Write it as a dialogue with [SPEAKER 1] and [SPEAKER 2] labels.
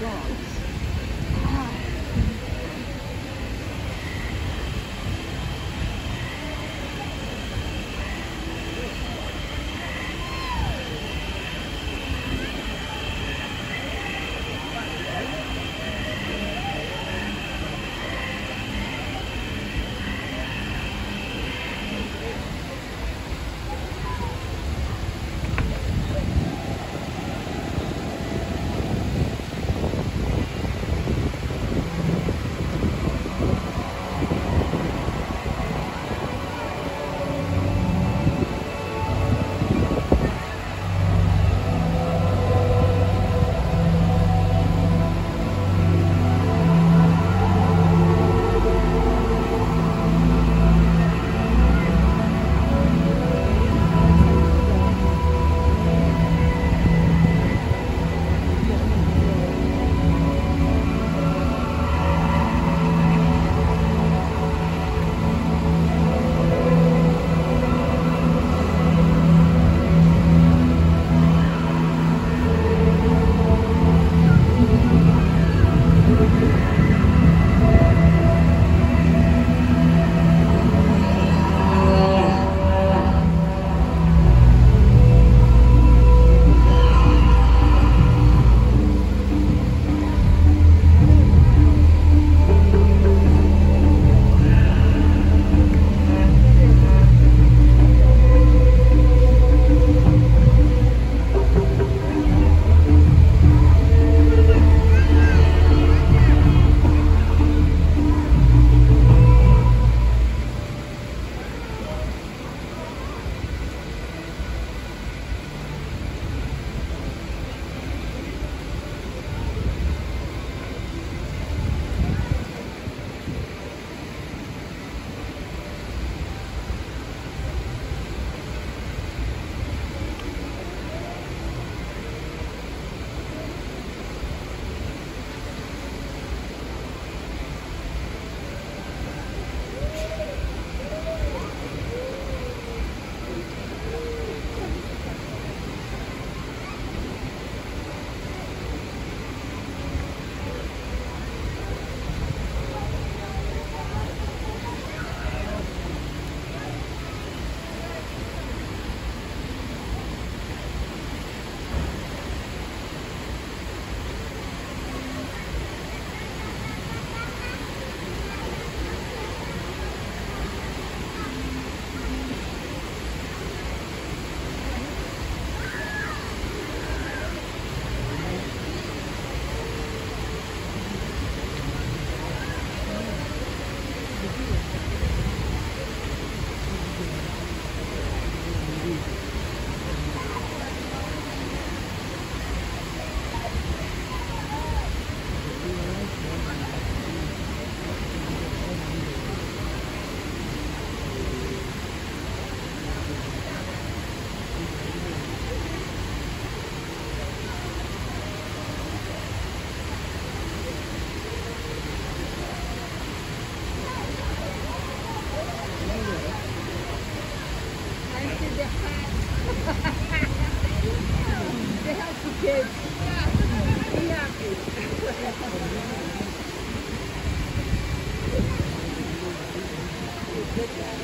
[SPEAKER 1] it's good.